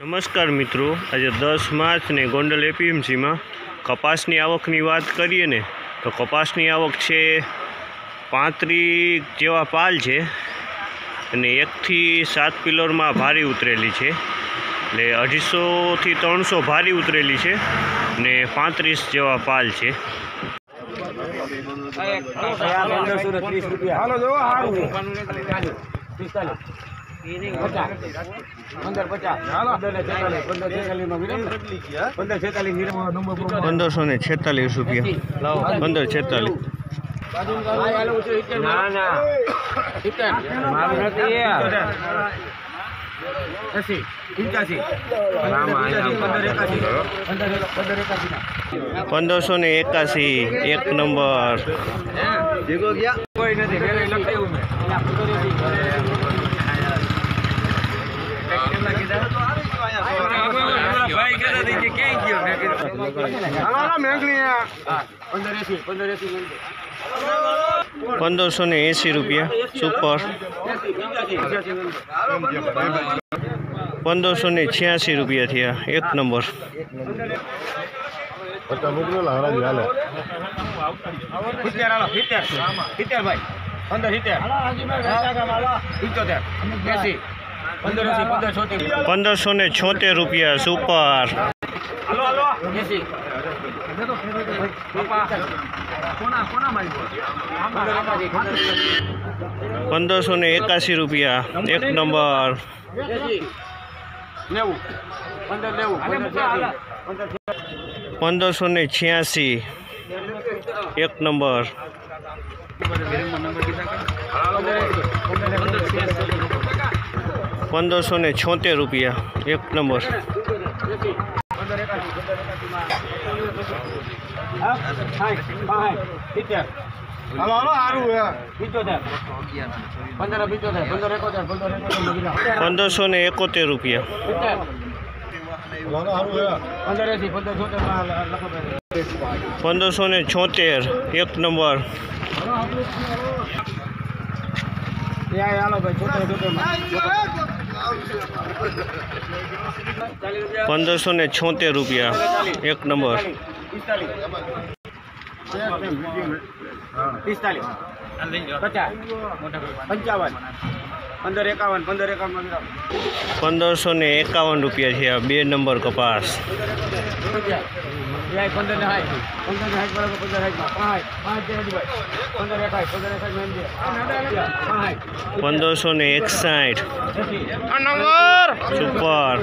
નમસ્કાર મિત્રો. આજે દસ માર્ચને ગોંડલ એપીએમસીમાં કપાસની આવકની વાત કરીએ ને તો કપાસની આવક છે પાંત્રીસ જેવા પાલ છે અને એકથી સાત પિલરમાં ભારી ઉતરેલી છે. એટલે અઢીસોથી ત્રણસો ભારી ઉતરેલી છે ને પાંત્રીસ જેવા પાલ છે. હાલો જો પંદરસો ને છેતાલીસ રૂપિયા. પંદર છેતાલીસ. પંદરસો ને એકાસી એક નંબર ભાઈ કહેતા હતા કે ક્યાંય ગયો મેં કીધું પંદર એસી પંદર એસી પંદરસો ને એંસી રૂપિયા સુપર પંદરસો ને છ્યાસી રૂપિયા થયા એક નંબર પંદર સિત્તેર પંચોતેર એસી પંદરસો ને છોતેર રૂપિયા સુપર પંદરસો ને એકાસી રૂપિયા એક નંબર પંદરસો ને છ્યાસી એક નંબર પંદરસો ને છોતેર રૂપિયા. એક નંબર. પંદરસો ને એકોતેર રૂપિયા. પંદરસો ને છોતેર. એક નંબર. હાલો ભાઈ છોતેર છોતેર પંદરસો ને છોતેર રૂપિયા. એક નંબર. પિસ્તાલીસ. પચાસ. પંચાવન. પંદર એકાવન પંદર એકાવન પંદરસો ને એકાવન રૂપિયા છે આ બે નંબર કપાસ. પંદરસો ને એકસાઠ. સુપર.